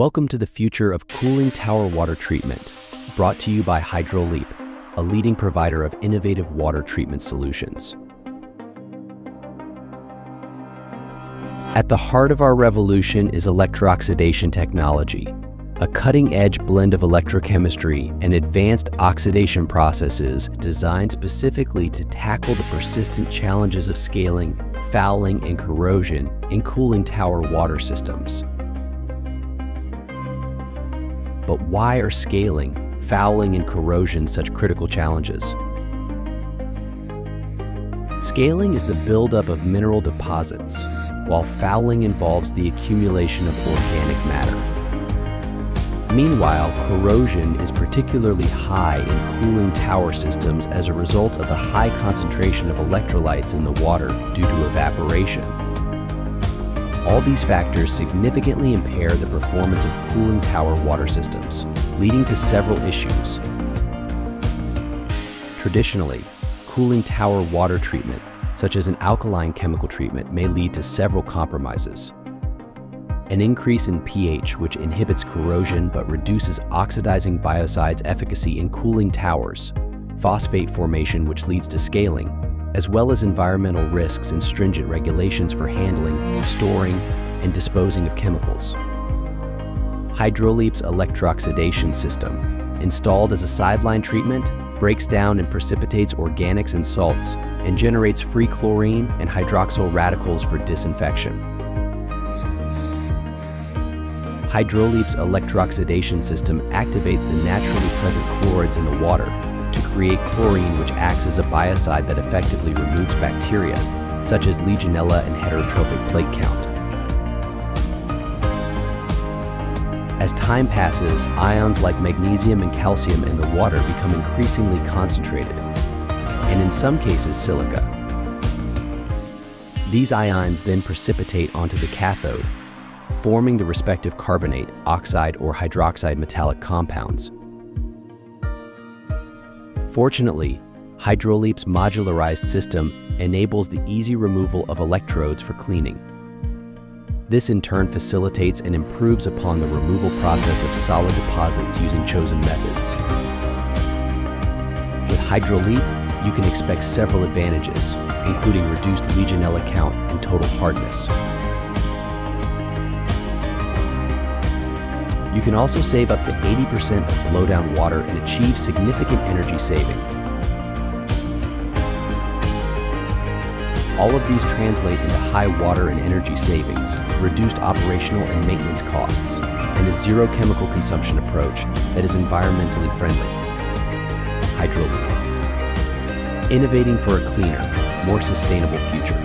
Welcome to the future of cooling tower water treatment, brought to you by HydroLeap, a leading provider of innovative water treatment solutions. At the heart of our revolution is electrooxidation technology, a cutting-edge blend of electrochemistry and advanced oxidation processes designed specifically to tackle the persistent challenges of scaling, fouling, and corrosion in cooling tower water systems. But why are scaling, fouling, and corrosion such critical challenges? Scaling is the buildup of mineral deposits, while fouling involves the accumulation of organic matter. Meanwhile, corrosion is particularly high in cooling tower systems as a result of the high concentration of electrolytes in the water due to evaporation. All these factors significantly impair the performance of cooling tower water systems, leading to several issues. Traditionally, cooling tower water treatment, such as an alkaline chemical treatment, may lead to several compromises. An increase in pH which inhibits corrosion but reduces oxidizing biocides efficacy in cooling towers, phosphate formation which leads to scaling, as well as environmental risks and stringent regulations for handling, storing, and disposing of chemicals. HydroLeap's electrooxidation system, installed as a sideline treatment, breaks down and precipitates organics and salts and generates free chlorine and hydroxyl radicals for disinfection. HydroLeap's electrooxidation system activates the naturally present chlorides in the water to create chlorine which acts as a biocide that effectively removes bacteria, such as Legionella and heterotrophic plate count. As time passes, ions like magnesium and calcium in the water become increasingly concentrated, and in some cases silica. These ions then precipitate onto the cathode, forming the respective carbonate, oxide, or hydroxide metallic compounds. Fortunately, HydroLeap's modularized system enables the easy removal of electrodes for cleaning. This in turn facilitates and improves upon the removal process of solid deposits using chosen methods. With HydroLeap, you can expect several advantages, including reduced Legionella count and total hardness. You can also save up to 80% of blowdown water and achieve significant energy saving. All of these translate into high water and energy savings, reduced operational and maintenance costs, and a zero chemical consumption approach that is environmentally friendly. HydroLeap. Innovating for a cleaner, more sustainable future.